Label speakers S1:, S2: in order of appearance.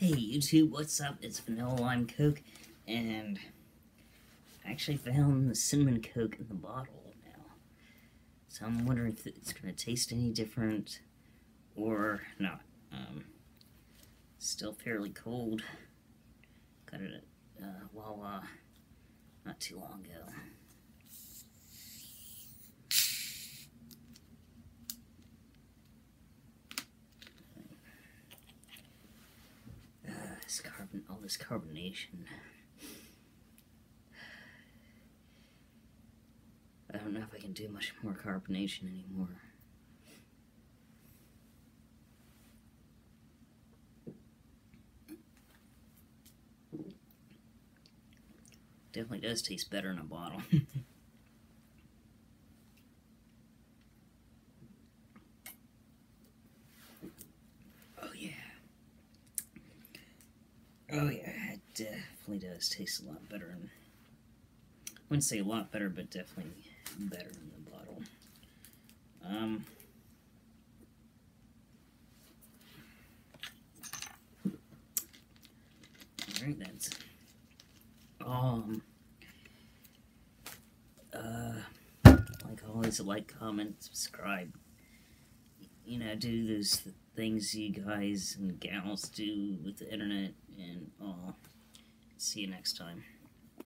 S1: Hey YouTube, what's up? It's Vanilla Lime Coke, and I actually found the Cinnamon Coke in the bottle now. So I'm wondering if it's going to taste any different or not. Um, still fairly cold. Got it at uh, Wawa not too long ago. Carbon, all this carbonation. I don't know if I can do much more carbonation anymore. Definitely does taste better in a bottle. definitely does taste a lot better. In, I wouldn't say a lot better, but definitely better in the bottle. Um, Alright, that's um uh like always like comment subscribe you know do those things you guys and gals do with the internet, and uh, see you next time.